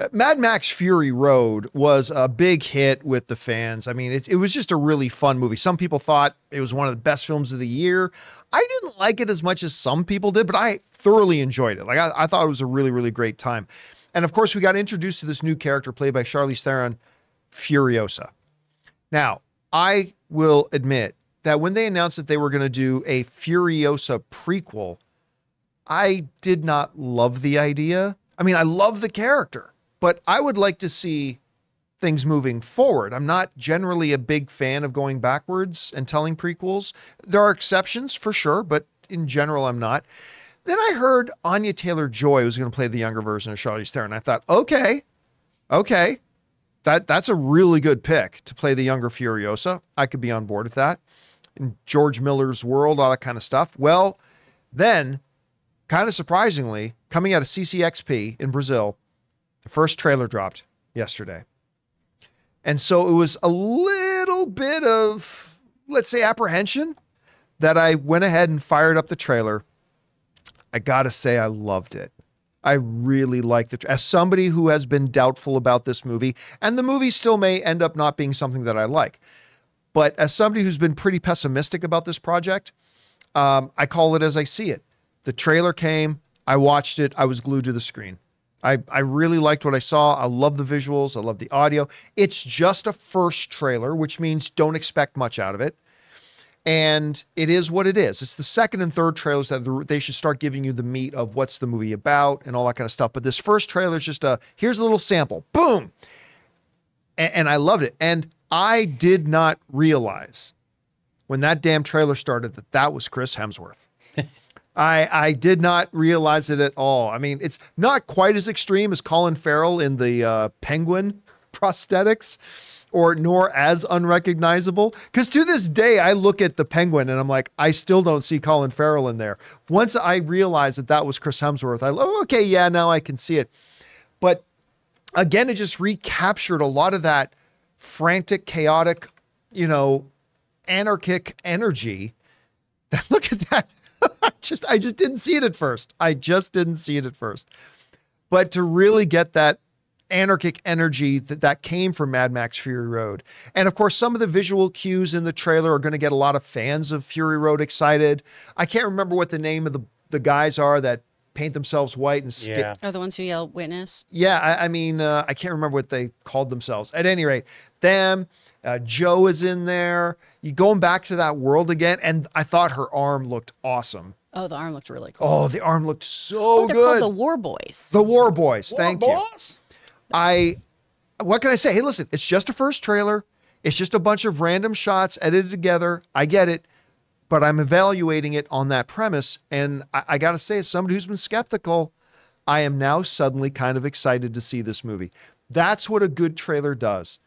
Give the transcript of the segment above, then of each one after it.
Uh, Mad Max Fury Road was a big hit with the fans. I mean, it, it was just a really fun movie. Some people thought it was one of the best films of the year. I didn't like it as much as some people did, but I thoroughly enjoyed it. Like, I, I thought it was a really, really great time. And of course, we got introduced to this new character played by Charlize Theron, Furiosa. Now, I will admit that when they announced that they were going to do a Furiosa prequel, I did not love the idea. I mean, I love the character, but I would like to see things moving forward. I'm not generally a big fan of going backwards and telling prequels. There are exceptions for sure, but in general, I'm not. Then I heard Anya Taylor-Joy was going to play the younger version of Charlize Theron. I thought, okay, okay, that that's a really good pick to play the younger Furiosa. I could be on board with that. In George Miller's world, all that kind of stuff. Well, then, kind of surprisingly, coming out of CCXP in Brazil, the first trailer dropped yesterday. And so it was a little bit of, let's say, apprehension that I went ahead and fired up the trailer. I got to say, I loved it. I really liked it. As somebody who has been doubtful about this movie, and the movie still may end up not being something that I like, but as somebody who's been pretty pessimistic about this project, um, I call it as I see it. The trailer came, I watched it, I was glued to the screen. I, I really liked what I saw. I love the visuals. I love the audio. It's just a first trailer, which means don't expect much out of it. And it is what it is. It's the second and third trailers that they should start giving you the meat of what's the movie about and all that kind of stuff. But this first trailer is just a here's a little sample, boom. And, and I loved it. And I did not realize when that damn trailer started that that was Chris Hemsworth. I I did not realize it at all. I mean, it's not quite as extreme as Colin Farrell in the uh, Penguin prosthetics, or nor as unrecognizable. Because to this day, I look at the Penguin and I'm like, I still don't see Colin Farrell in there. Once I realized that that was Chris Hemsworth, I oh okay, yeah, now I can see it. But again, it just recaptured a lot of that frantic, chaotic, you know, anarchic energy. Look at that I just I just didn't see it at first. I just didn't see it at first. But to really get that anarchic energy that, that came from Mad Max Fury Road. And of course, some of the visual cues in the trailer are going to get a lot of fans of Fury Road excited. I can't remember what the name of the, the guys are that paint themselves white and skip. Yeah. Oh, the ones who yell witness. Yeah, I, I mean, uh, I can't remember what they called themselves. At any rate, them, uh, Joe is in there you going back to that world again, and I thought her arm looked awesome. Oh, the arm looked really cool. Oh, the arm looked so oh, they're good. Called the War Boys. The War Boys. War thank boss? you. I. What can I say? Hey, listen, it's just a first trailer. It's just a bunch of random shots edited together. I get it, but I'm evaluating it on that premise, and I, I got to say, as somebody who's been skeptical, I am now suddenly kind of excited to see this movie. That's what a good trailer does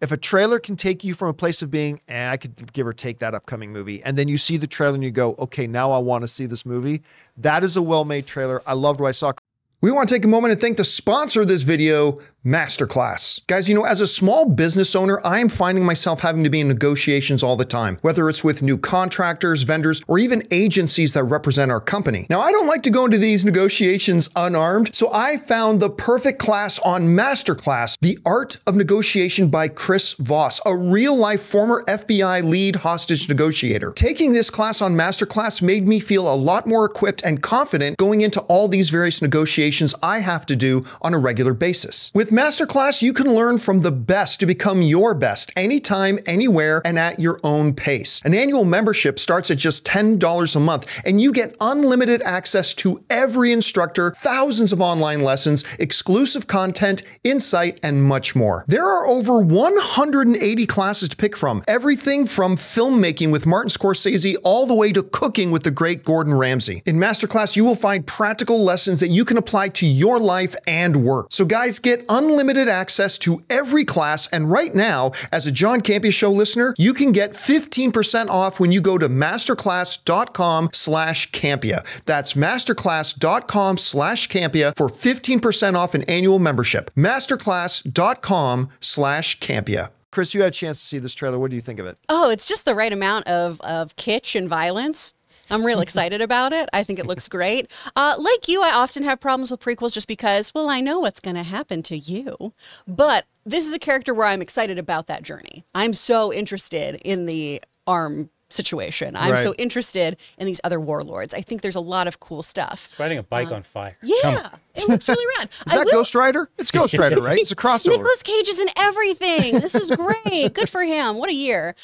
if a trailer can take you from a place of being, eh, I could give or take that upcoming movie, and then you see the trailer and you go, okay, now I want to see this movie. That is a well-made trailer. I loved what I saw. We want to take a moment and thank the sponsor of this video, Masterclass. Guys, you know, as a small business owner, I am finding myself having to be in negotiations all the time, whether it's with new contractors, vendors, or even agencies that represent our company. Now, I don't like to go into these negotiations unarmed, so I found the perfect class on Masterclass, The Art of Negotiation by Chris Voss, a real life former FBI lead hostage negotiator. Taking this class on Masterclass made me feel a lot more equipped and confident going into all these various negotiations I have to do on a regular basis. With Masterclass, you can learn from the best to become your best anytime, anywhere, and at your own pace. An annual membership starts at just $10 a month, and you get unlimited access to every instructor, thousands of online lessons, exclusive content, insight, and much more. There are over 180 classes to pick from, everything from filmmaking with Martin Scorsese all the way to cooking with the great Gordon Ramsay. In Masterclass, you will find practical lessons that you can apply to your life and work. So, guys, get unlimited unlimited access to every class, and right now, as a John Campea Show listener, you can get 15% off when you go to masterclass.com slash Campea. That's masterclass.com slash Campea for 15% off an annual membership. Masterclass.com slash Campea. Chris, you had a chance to see this trailer. What do you think of it? Oh, it's just the right amount of of kitsch and violence. I'm real excited about it. I think it looks great. Uh, like you, I often have problems with prequels just because, well, I know what's going to happen to you. But this is a character where I'm excited about that journey. I'm so interested in the arm situation. I'm Right. so interested in these other warlords. I think there's a lot of cool stuff. Riding a bike on fire. Yeah, Come on. it looks really rad. Is that Ghost Rider? It's Ghost Rider, right? It's a crossover. Nicolas Cage is in everything. This is great. Good for him. What a year.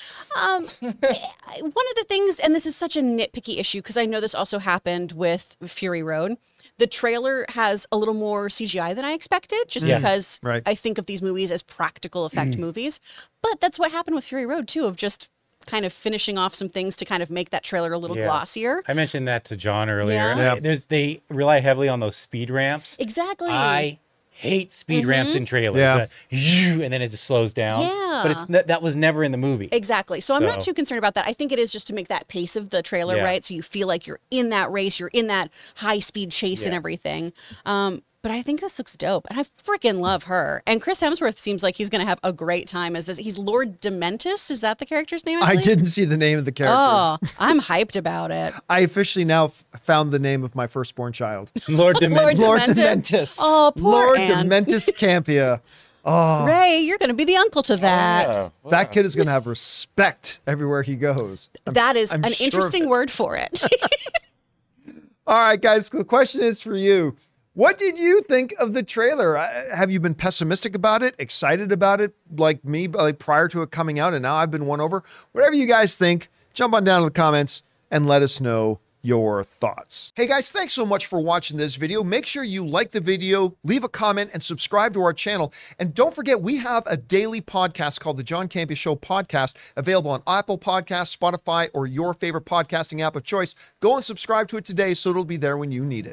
Um, one of the things, and this is such a nitpicky issue because I know this also happened with Fury Road. The trailer has a little more CGI than I expected, just Yeah. because Right. I think of these movies as practical effect movies. But that's what happened with Fury Road too, of just kind of finishing off some things to kind of make that trailer a little Yeah. glossier. I mentioned that to John earlier. Yeah. and Yeah. There's they rely heavily on those speed ramps. Exactly. I hate speed ramps in trailers. Yeah. Uh, and then it just slows down. But it's Yeah. that, that was never in the movie. Exactly. So I'm not too concerned about that. I think it is just to make that pace of the trailer, Yeah. right? So you feel like you're in that race, you're in that high speed chase and everything. Um, but I think this looks dope. And I freaking love her. And Chris Hemsworth seems like he's going to have a great time as this. He's Lord Dementus. Is that the character's name? I, I didn't see the name of the character. Oh, I'm hyped about it. I officially now f- found the name of my firstborn child. Lord Dementor. Lord Lord Dementus. Dementus. Oh, poor Lord Anne. Dementus Campea. Oh, Ray, you're going to be the uncle to oh, that. Yeah. that kid is going to have respect everywhere he goes. That is I'm an sure interesting word for it. All right, guys, the question is for you. What did you think of the trailer? Have you been pessimistic about it, excited about it, like me, like prior to it coming out, and now I've been won over? Whatever you guys think, jump on down to the comments and let us know your thoughts. Hey guys, thanks so much for watching this video. Make sure you like the video, leave a comment, and subscribe to our channel. And don't forget, we have a daily podcast called the John Campea Show Podcast, available on Apple Podcasts, Spotify, or your favorite podcasting app of choice. Go and subscribe to it today so it'll be there when you need it.